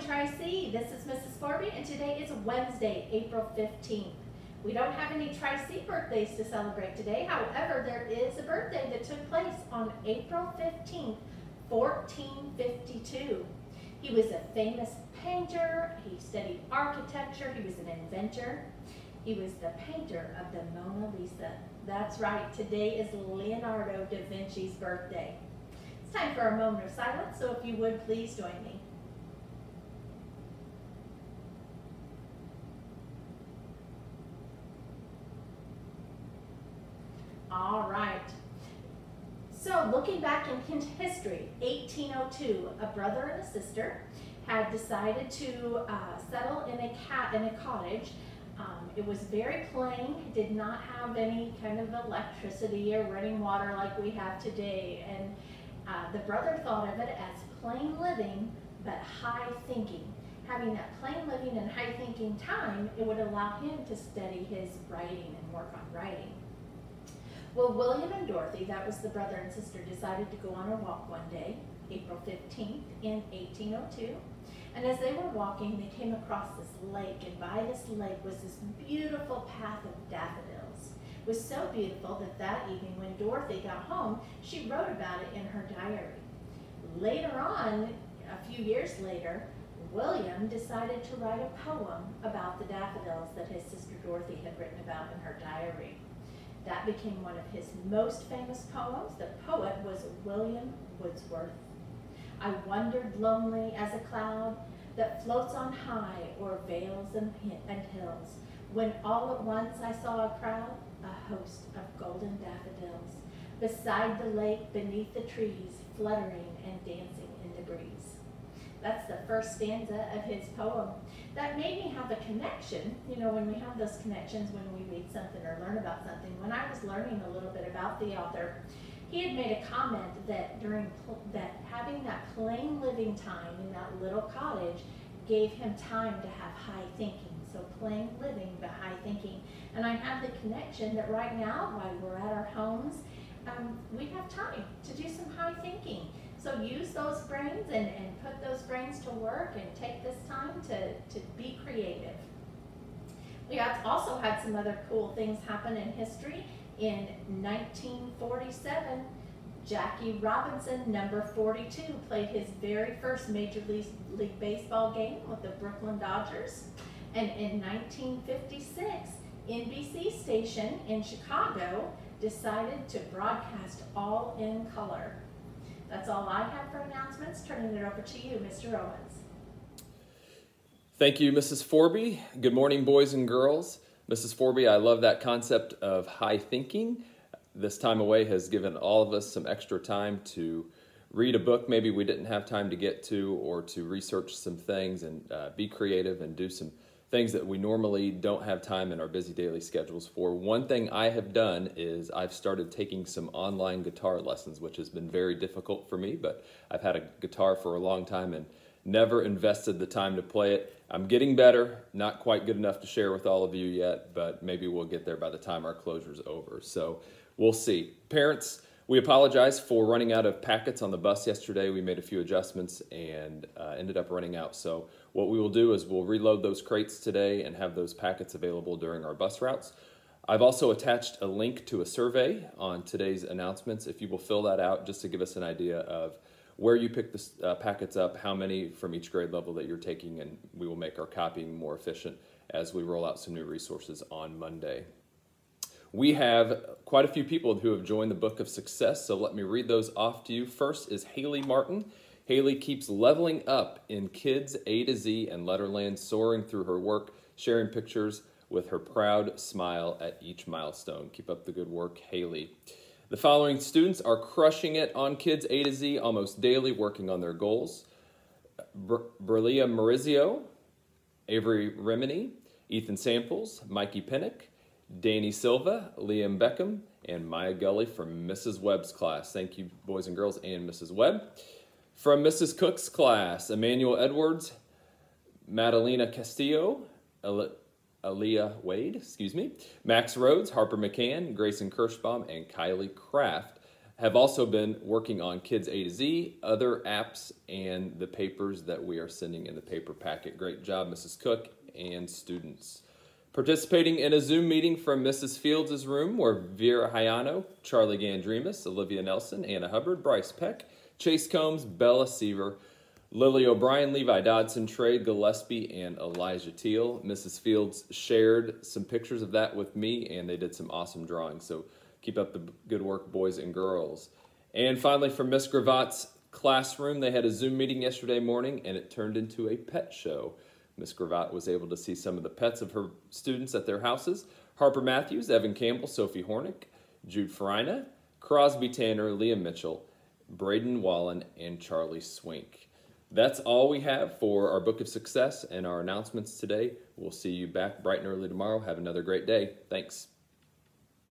morning, Tri-C. This is Mrs. Forby, and today is Wednesday, April 15th. We don't have any Tri-C birthdays to celebrate today. However, there is a birthday that took place on April 15th, 1452. He was a famous painter, he studied architecture, he was an inventor. He was the painter of the Mona Lisa. That's right, today is Leonardo da Vinci's birthday. It's time for a moment of silence, so if you would please join me. All right. So looking back in history, 1802, a brother and a sister had decided to uh, settle in a cat in a cottage. Um, it was very plain, did not have any kind of electricity or running water like we have today. And uh, the brother thought of it as plain living, but high thinking. Having that plain living and high thinking time, it would allow him to study his writing and work on writing. Well, William and Dorothy, that was the brother and sister, decided to go on a walk one day, April 15th in 1802. And as they were walking, they came across this lake, and by this lake was this beautiful path of daffodils. It was so beautiful that that evening when Dorothy got home, she wrote about it in her diary. Later on, a few years later, William decided to write a poem about the daffodils that his sister Dorothy had written about in her diary. That became one of his most famous poems. The poet was William Wordsworth. I wandered lonely as a cloud that floats on high o'er vales and, and hills, when all at once I saw a crowd, a host of golden daffodils, beside the lake, beneath the trees, fluttering and dancing in the breeze. That's the first stanza of his poem. That made me have a connection, you know, when we have those connections when we read something or learn about something. When I was learning a little bit about the author, he had made a comment that during that having that plain living time in that little cottage gave him time to have high thinking. So plain living, but high thinking. And I have the connection that right now, while we're at our homes, um, we have time to do some high thinking. So use those brains and, and put those brains to work and take this time to, to be creative. We also had some other cool things happen in history. In 1947, Jackie Robinson, number 42, played his very first Major League, League Baseball game with the Brooklyn Dodgers. And in 1956, NBC station in Chicago decided to broadcast all in color. That's all I have for announcements. Turning it over to you, Mr. Owens. Thank you, Mrs. Forby. Good morning, boys and girls. Mrs. Forby, I love that concept of high thinking. This time away has given all of us some extra time to read a book maybe we didn't have time to get to or to research some things and uh, be creative and do some things that we normally don't have time in our busy daily schedules for. One thing I have done is I've started taking some online guitar lessons, which has been very difficult for me, but I've had a guitar for a long time and never invested the time to play it. I'm getting better, not quite good enough to share with all of you yet, but maybe we'll get there by the time our closure's over. So we'll see. Parents, we apologize for running out of packets on the bus yesterday. We made a few adjustments and uh, ended up running out. So what we will do is we'll reload those crates today and have those packets available during our bus routes. I've also attached a link to a survey on today's announcements. If you will fill that out just to give us an idea of where you pick the uh, packets up, how many from each grade level that you're taking, and we will make our copying more efficient as we roll out some new resources on Monday. We have quite a few people who have joined the Book of Success, so let me read those off to you. First is Haley Martin. Haley keeps leveling up in kids A to Z and Letterland, soaring through her work, sharing pictures with her proud smile at each milestone. Keep up the good work, Haley. The following students are crushing it on Kids A to Z almost daily, working on their goals. Berlia Marizio, Avery Remini, Ethan Samples, Mikey Pinnock, Danny Silva, Liam Beckham, and Maya Gully from Mrs. Webb's class. Thank you, boys and girls, and Mrs. Webb. From Mrs. Cook's class, Emmanuel Edwards, Madalena Castillo, Aaliyah Wade, excuse me, Max Rhodes, Harper McCann, Grayson Kirschbaum, and Kylie Kraft have also been working on Kids A to Z, other apps, and the papers that we are sending in the paper packet. Great job, Mrs. Cook and students. Participating in a Zoom meeting from Mrs. Fields' room were Vera Hayano, Charlie Gandremus, Olivia Nelson, Anna Hubbard, Bryce Peck, Chase Combs, Bella Seaver, Lily O'Brien, Levi Dodson, Trey Gillespie, and Elijah Teal. Mrs. Fields shared some pictures of that with me, and they did some awesome drawings. So keep up the good work, boys and girls. And finally, from Miss Gravatt's classroom, they had a Zoom meeting yesterday morning, and it turned into a pet show. Miss Gravatt was able to see some of the pets of her students at their houses. Harper Matthews, Evan Campbell, Sophie Hornick, Jude Farina, Crosby Tanner, Liam Mitchell, Braden Wallen, and Charlie Swink. That's all we have for our Book of Success and our announcements today. We'll see you back bright and early tomorrow. Have another great day. Thanks.